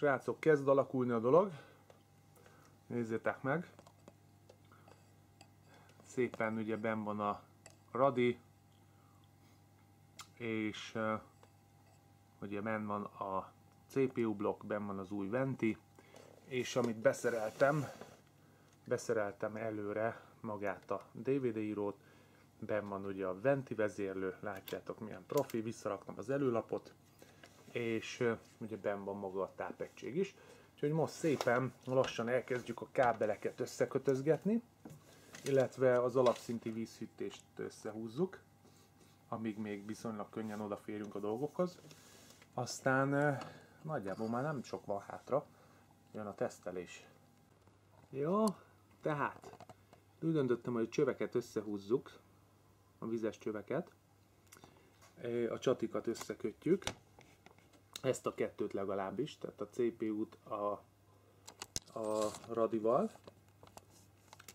Srácok, kezd alakulni a dolog. Nézzétek meg. Szépen ugye ben van a radi, és ugye ben van a CPU blokk, ben van az új venti, és amit beszereltem, beszereltem előre magát a DVD írót, ben van ugye a venti vezérlő, látjátok milyen profi, visszaraktam az előlapot, és ugye ben van maga a tápegység is. Úgyhogy most szépen lassan elkezdjük a kábeleket összekötözgetni, illetve az alapszinti vízhűtést összehúzzuk, amíg még viszonylag könnyen odaférünk a dolgokhoz. Aztán nagyjából már nem sok van hátra, jön a tesztelés. Jó, tehát úgy döntöttem, hogy a csöveket összehúzzuk, a vizes csöveket, a csatikat összekötjük, ezt a kettőt legalábbis, tehát a CPU-t a, a radival.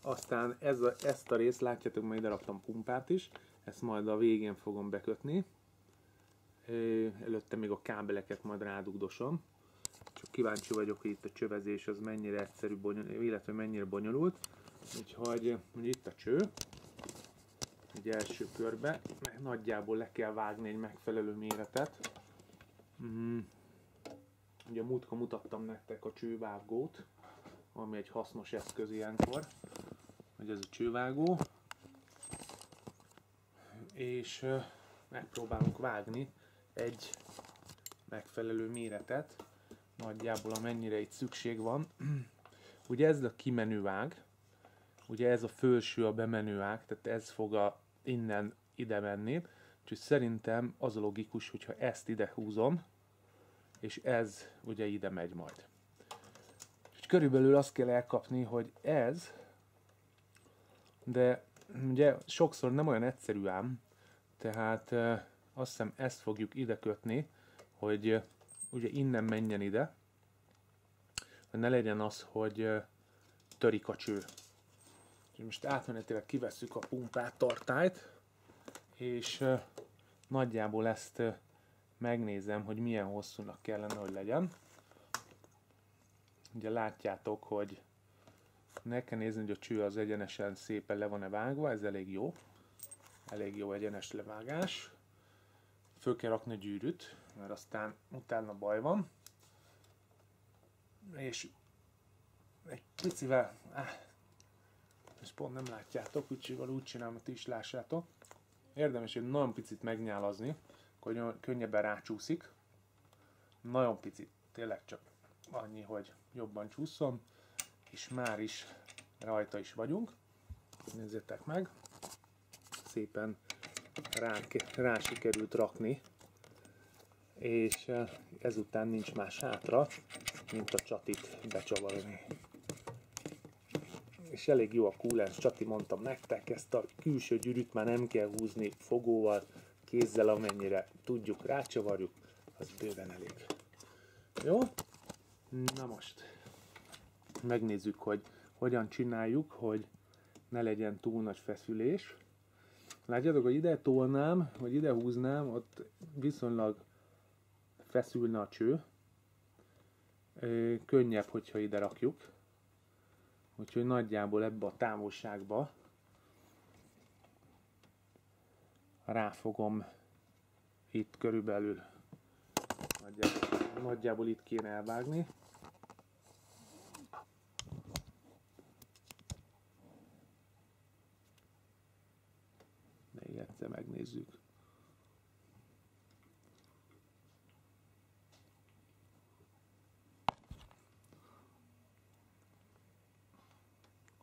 Aztán ez a, ezt a részt látjátok, majd ide raktam pumpát is, ezt majd a végén fogom bekötni. Előtte még a kábeleket majd rádugdosom. Csak kíváncsi vagyok, hogy itt a csövezés az mennyire egyszerű, bonyolult, illetve mennyire bonyolult. Úgyhogy hogy itt a cső, egy első körbe, nagyjából le kell vágni egy megfelelő méretet. Mm. Ugye múltkor mutattam nektek a csővágót, ami egy hasznos eszköz ilyenkor, hogy ez a csővágó. És megpróbálunk vágni egy megfelelő méretet, nagyjából amennyire itt szükség van. Ugye ez a kimenő ág, ugye ez a felső a bemenő ág, tehát ez fog a, innen ide menni, Úgyhogy szerintem az a logikus, hogyha ezt ide húzom, és ez ugye ide megy majd. Úgyhogy körülbelül azt kell elkapni, hogy ez, de ugye sokszor nem olyan egyszerű ám, tehát azt hiszem ezt fogjuk ide kötni, hogy ugye innen menjen ide, hogy ne legyen az, hogy törik a cső. Most átmenetileg kivesszük a pumpát, tartályt, és nagyjából ezt megnézem, hogy milyen hosszúnak kellene, hogy legyen. Ugye látjátok, hogy ne kell nézni, hogy a cső az egyenesen szépen le van-e vágva, ez elég jó. Elég jó egyenes levágás. Föl kell rakni a gyűrűt, mert aztán utána baj van. És egy picivel, áh, ezt pont nem látjátok, úgyhogy úgy csinálom, hogy ti is lássátok érdemes egy nagyon picit megnyálazni, hogy könnyebben rácsúszik. Nagyon picit, tényleg csak annyi, hogy jobban csúszom, és már is rajta is vagyunk. Nézzétek meg, szépen rá, rá sikerült rakni, és eh, ezután nincs más hátra, mint a csatit becsavarni és elég jó a coolens, Csati mondtam nektek, ezt a külső gyűrűt már nem kell húzni fogóval, kézzel, amennyire tudjuk, rácsavarjuk, az bőven elég. Jó? Na most, megnézzük, hogy hogyan csináljuk, hogy ne legyen túl nagy feszülés. Látjátok, hogy ide tolnám, vagy ide húznám, ott viszonylag feszülne a cső. Könnyebb, hogyha ide rakjuk. Úgyhogy nagyjából ebbe a távolságba ráfogom itt körülbelül nagyjából, nagyjából itt kéne elvágni. Még egyszer megnézzük.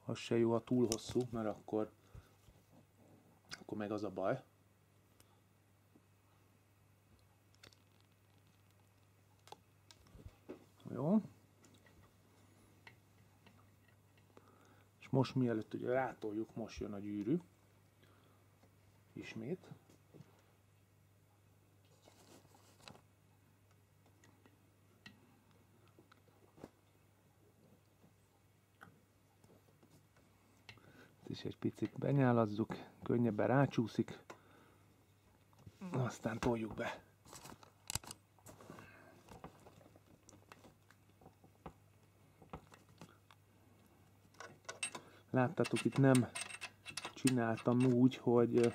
az se jó, a túl hosszú, mert akkor, akkor meg az a baj. Jó. És most mielőtt ugye rátoljuk, most jön a gyűrű. Ismét. is egy picit benyálazzuk, könnyebben rácsúszik, aztán toljuk be. Láttátok, itt nem csináltam úgy, hogy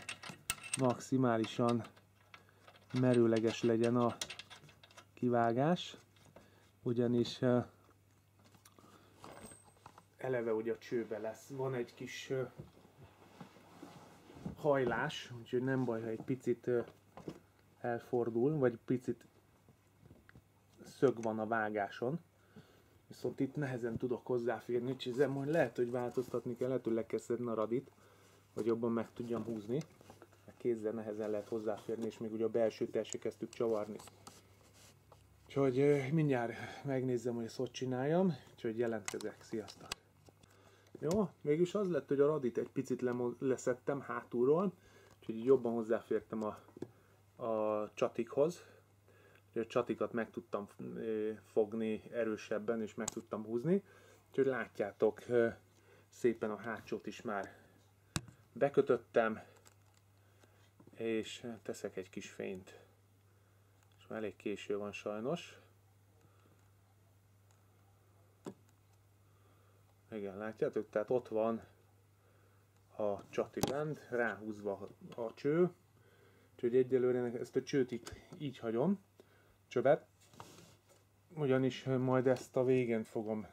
maximálisan merőleges legyen a kivágás, ugyanis eleve ugye a csőbe lesz. Van egy kis hajlás, úgyhogy nem baj, ha egy picit elfordul, vagy picit szög van a vágáson. Viszont itt nehezen tudok hozzáférni, úgyhogy ezen majd lehet, hogy változtatni kell, lehet, hogy le kell szedni a radit, hogy jobban meg tudjam húzni. Mert kézzel nehezen lehet hozzáférni, és még ugye a belső se kezdtük csavarni. Úgyhogy mindjárt megnézem, hogy ezt hogy csináljam, úgyhogy jelentkezek. Sziasztok! Jó, mégis az lett, hogy a radit egy picit leszettem hátulról, úgyhogy jobban hozzáfértem a, a csatikhoz. A csatikat meg tudtam fogni erősebben, és meg tudtam húzni. Úgyhogy látjátok, szépen a hátsót is már bekötöttem, és teszek egy kis fényt. És már elég késő van sajnos. Igen, látjátok? Tehát ott van a csati bent, ráhúzva a cső. Úgyhogy egyelőre ezt a csőt itt így hagyom, csövet. Ugyanis majd ezt a végén fogom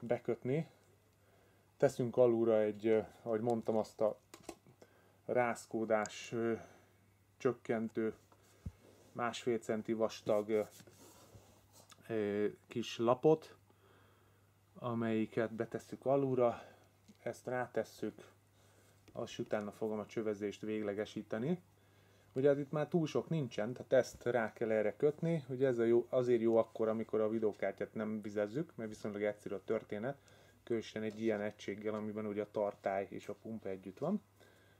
bekötni. Teszünk alulra egy, ahogy mondtam, azt a rázkódás csökkentő másfél centi vastag kis lapot, amelyiket betesszük alulra, ezt rátesszük, azt utána fogom a csövezést véglegesíteni. Ugye hát itt már túl sok nincsen, tehát ezt rá kell erre kötni, ugye ez a jó, azért jó akkor, amikor a videókártyát nem vizezzük, mert viszonylag egyszerű a történet, különösen egy ilyen egységgel, amiben ugye a tartály és a pumpa együtt van.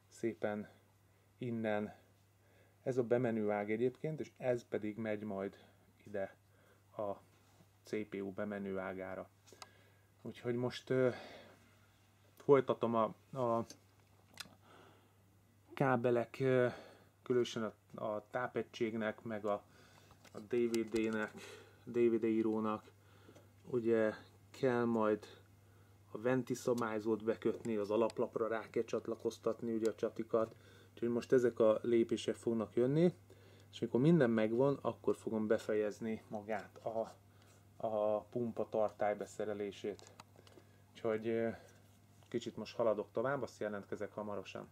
Szépen innen ez a bemenőág egyébként, és ez pedig megy majd ide a CPU bemenőágára. Úgyhogy most uh, folytatom a, a kábelek, uh, különösen a, a tápegységnek, meg a, a DVD-nek, DVD írónak, ugye kell majd a venti szabályzót bekötni, az alaplapra rá kell csatlakoztatni ugye a csatikat, úgyhogy most ezek a lépések fognak jönni, és amikor minden megvan, akkor fogom befejezni magát a, a pumpa tartály beszerelését. Úgyhogy kicsit most haladok tovább, azt jelentkezek hamarosan.